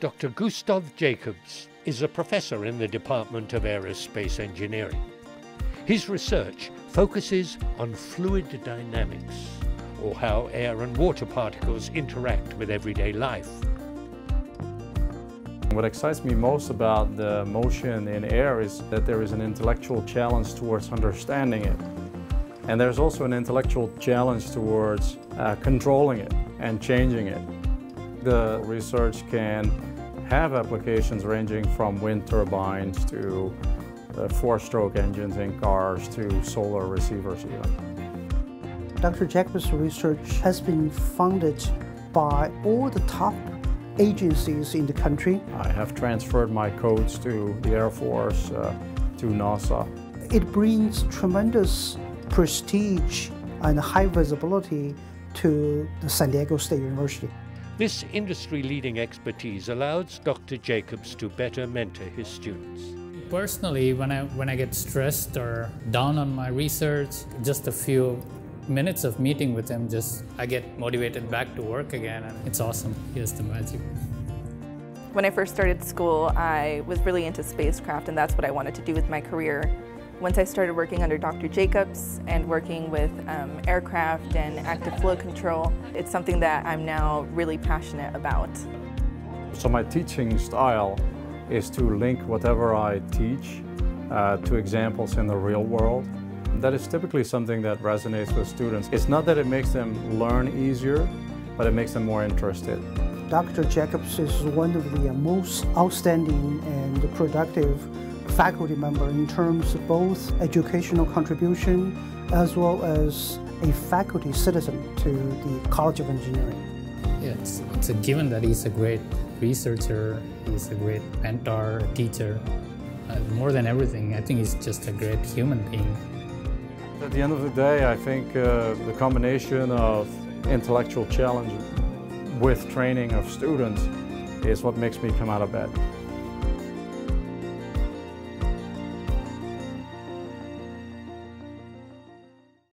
Dr. Gustaaf Jacobs is a professor in the Department of Aerospace Engineering. His research focuses on fluid dynamics, or how air and water particles interact with everyday life. What excites me most about the motion in air is that there is an intellectual challenge towards understanding it. And there's also an intellectual challenge towards uh, controlling it and changing it. The research can have applications ranging from wind turbines to uh, four-stroke engines in cars to solar receivers even. Dr. Jacobs' research has been funded by all the top agencies in the country. I have transferred my codes to the Air Force, uh, to NASA. It brings tremendous prestige and high visibility to the San Diego State University. This industry-leading expertise allows Dr. Jacobs to better mentor his students. Personally, when I, when I get stressed or down on my research, just a few minutes of meeting with him, just I get motivated back to work again, and it's awesome. He has the magic. When I first started school, I was really into spacecraft, and that's what I wanted to do with my career. Once I started working under Dr. Jacobs and working with um, aircraft and active flow control, it's something that I'm now really passionate about. So my teaching style is to link whatever I teach uh, to examples in the real world. That is typically something that resonates with students. It's not that it makes them learn easier, but it makes them more interested. Dr. Jacobs is one of the most outstanding and productive faculty member in terms of both educational contribution as well as a faculty citizen to the College of Engineering. Yeah, it's, it's a given that he's a great researcher, he's a great mentor, teacher. Uh, more than everything, I think he's just a great human being. At the end of the day, I think uh, the combination of intellectual challenge with training of students is what makes me come out of bed.